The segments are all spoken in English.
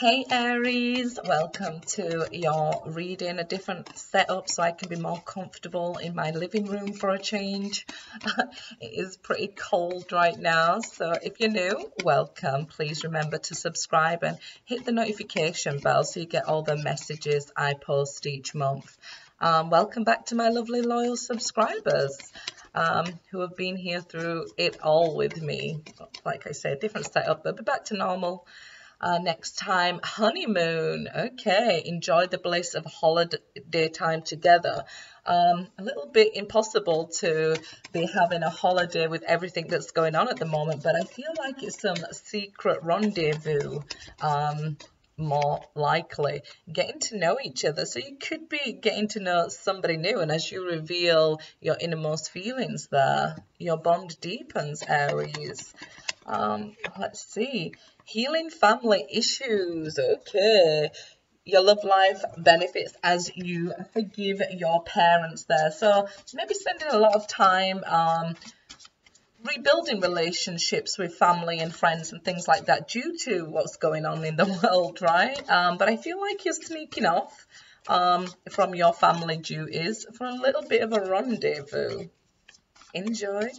Hey Aries, welcome to your reading, a different setup so I can be more comfortable in my living room for a change. it is pretty cold right now, so if you're new, welcome. Please remember to subscribe and hit the notification bell so you get all the messages I post each month. Um, welcome back to my lovely loyal subscribers um, who have been here through it all with me. Like I said, different setup, but back to normal uh, next time, honeymoon. Okay, enjoy the bliss of holiday time together. Um, a little bit impossible to be having a holiday with everything that's going on at the moment, but I feel like it's some secret rendezvous. Um, more likely getting to know each other so you could be getting to know somebody new and as you reveal your innermost feelings there your bond deepens aries um let's see Healing family issues. Okay. Your love life benefits as you forgive your parents there. So maybe spending a lot of time um, rebuilding relationships with family and friends and things like that due to what's going on in the world, right? Um, but I feel like you're sneaking off um, from your family duties for a little bit of a rendezvous. Enjoy.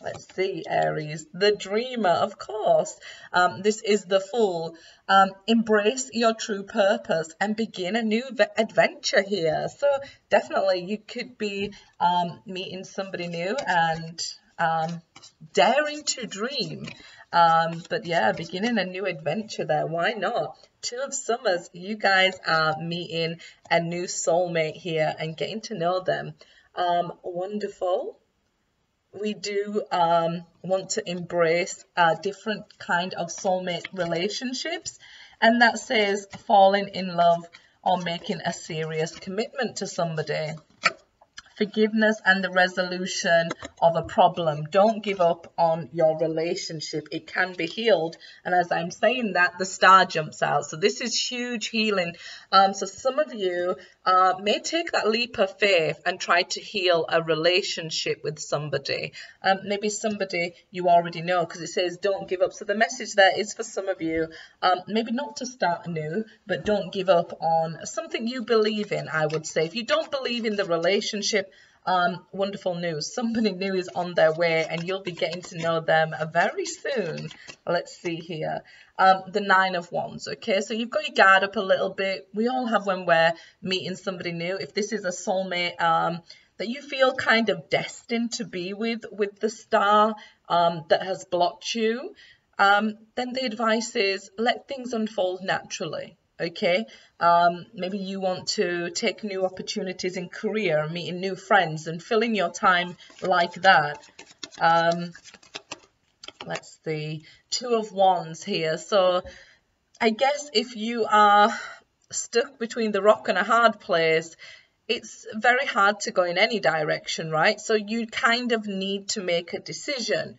Let's see, Aries, the dreamer, of course. Um, this is the fool. Um, embrace your true purpose and begin a new adventure here. So definitely you could be um, meeting somebody new and um, daring to dream. Um, but yeah, beginning a new adventure there. Why not? Two of Summers, you guys are meeting a new soulmate here and getting to know them. Um, wonderful we do um, want to embrace a different kind of soulmate relationships. And that says falling in love or making a serious commitment to somebody forgiveness and the resolution of a problem. Don't give up on your relationship. It can be healed. And as I'm saying that, the star jumps out. So this is huge healing. Um, so some of you uh, may take that leap of faith and try to heal a relationship with somebody. Um, maybe somebody you already know because it says don't give up. So the message there is for some of you, um, maybe not to start new, but don't give up on something you believe in, I would say. If you don't believe in the relationship, um, wonderful news. Somebody new is on their way and you'll be getting to know them very soon. Let's see here. Um, the nine of wands. Okay, so you've got your guard up a little bit. We all have when we're meeting somebody new. If this is a soulmate um, that you feel kind of destined to be with, with the star um, that has blocked you, um, then the advice is let things unfold naturally okay? Um, maybe you want to take new opportunities in career meeting new friends and filling your time like that. Um, let's see. Two of wands here. So i guess if you are stuck between the rock and a hard place it's very hard to go in any direction right? So you kind of need to make a decision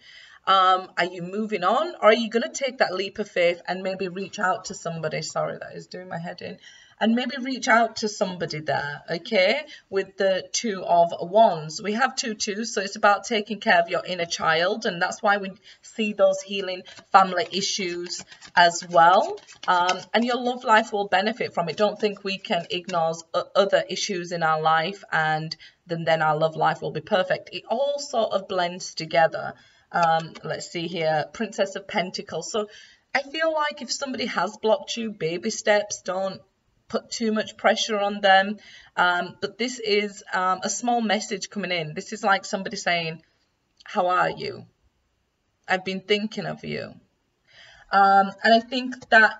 um, are you moving on or are you going to take that leap of faith and maybe reach out to somebody? Sorry, that is doing my head in. And maybe reach out to somebody there, okay? With the two of wands. We have two twos, so it's about taking care of your inner child. And that's why we see those healing family issues as well. Um, and your love life will benefit from it. Don't think we can ignore other issues in our life and then, then our love life will be perfect. It all sort of blends together. Um, let's see here, Princess of Pentacles. So I feel like if somebody has blocked you, baby steps, don't put too much pressure on them. Um, but this is um, a small message coming in. This is like somebody saying, how are you? I've been thinking of you. Um, and I think that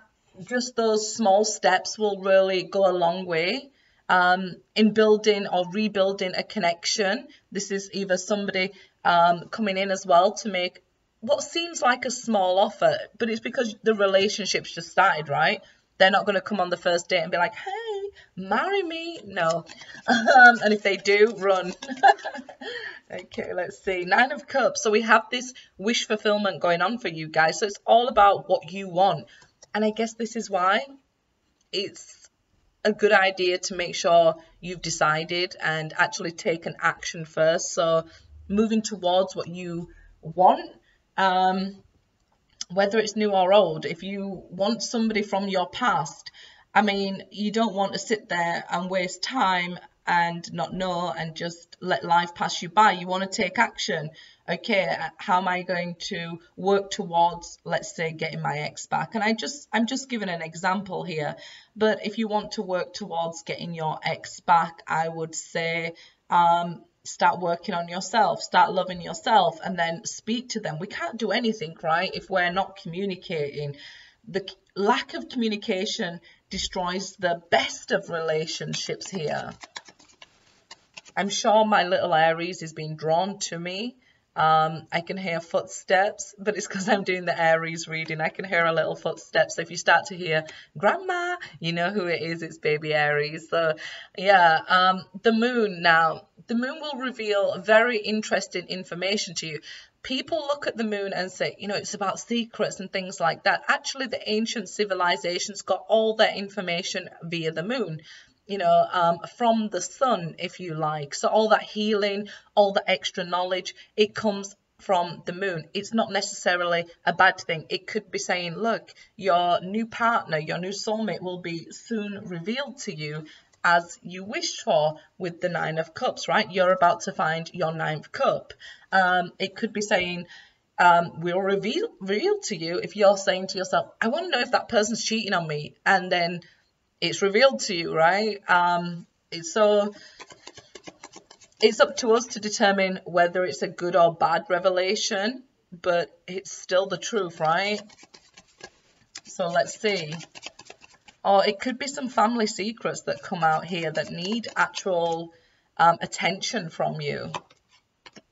just those small steps will really go a long way um, in building or rebuilding a connection. This is either somebody um, coming in as well to make what seems like a small offer, but it's because the relationship's just started, right? They're not going to come on the first date and be like, hey, marry me. No. Um, and if they do, run. okay, let's see. Nine of Cups. So we have this wish fulfillment going on for you guys. So it's all about what you want. And I guess this is why it's a good idea to make sure you've decided and actually taken action first. So moving towards what you want. Um, whether it's new or old, if you want somebody from your past, I mean, you don't want to sit there and waste time and not know and just let life pass you by. You want to take action. Okay, how am I going to work towards, let's say, getting my ex back? And I just, I'm just giving an example here. But if you want to work towards getting your ex back, I would say, um, start working on yourself, start loving yourself, and then speak to them. We can't do anything, right, if we're not communicating. The lack of communication destroys the best of relationships here. I'm sure my little Aries is being drawn to me. Um, I can hear footsteps, but it's because I'm doing the Aries reading. I can hear a little footsteps. So if you start to hear grandma, you know who it is. It's baby Aries. So yeah, um, the moon now, the moon will reveal very interesting information to you. People look at the moon and say, you know, it's about secrets and things like that. Actually, the ancient civilizations got all their information via the moon you know, um, from the sun, if you like. So all that healing, all the extra knowledge, it comes from the moon. It's not necessarily a bad thing. It could be saying, look, your new partner, your new soulmate will be soon revealed to you as you wish for with the nine of cups, right? You're about to find your ninth cup. Um, it could be saying, um, will reveal reveal to you if you're saying to yourself, I want to know if that person's cheating on me, and then it's revealed to you, right? Um, so it's up to us to determine whether it's a good or bad revelation, but it's still the truth, right? So let's see. Or it could be some family secrets that come out here that need actual um, attention from you.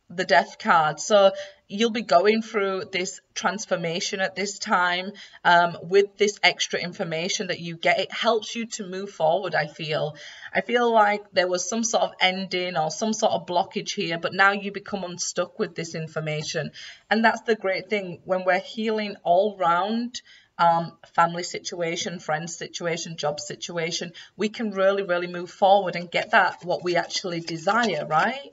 The death card. So you'll be going through this transformation at this time um, with this extra information that you get. It helps you to move forward, I feel. I feel like there was some sort of ending or some sort of blockage here, but now you become unstuck with this information. And that's the great thing when we're healing all round. Um, family situation, friends situation, job situation, we can really, really move forward and get that what we actually desire, right?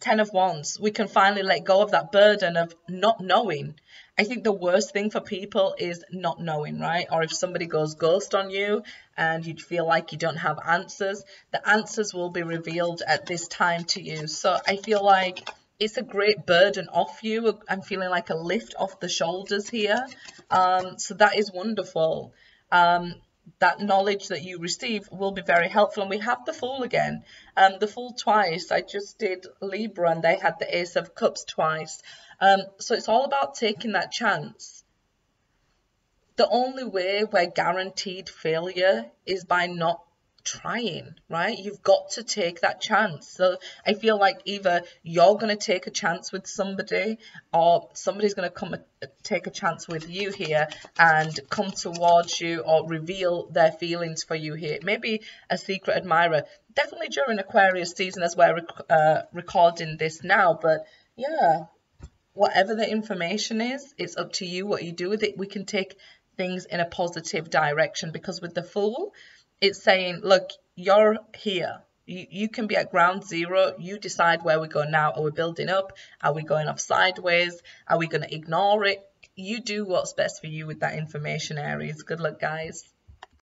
Ten of Wands, we can finally let go of that burden of not knowing. I think the worst thing for people is not knowing, right? Or if somebody goes ghost on you and you feel like you don't have answers, the answers will be revealed at this time to you. So I feel like it's a great burden off you. I'm feeling like a lift off the shoulders here. Um, so that is wonderful. Um, that knowledge that you receive will be very helpful. And we have the Fool again. Um, the Fool twice. I just did Libra and they had the Ace of Cups twice. Um, so it's all about taking that chance. The only way we're guaranteed failure is by not trying, right? You've got to take that chance. So I feel like either you're going to take a chance with somebody or somebody's going to come take a chance with you here and come towards you or reveal their feelings for you here. Maybe a secret admirer. Definitely during Aquarius season as we're rec uh, recording this now. But yeah, whatever the information is, it's up to you what you do with it. We can take things in a positive direction because with the Fool, it's saying, look, you're here. You, you can be at ground zero. You decide where we go now. Are we building up? Are we going off sideways? Are we going to ignore it? You do what's best for you with that information, Aries. Good luck, guys.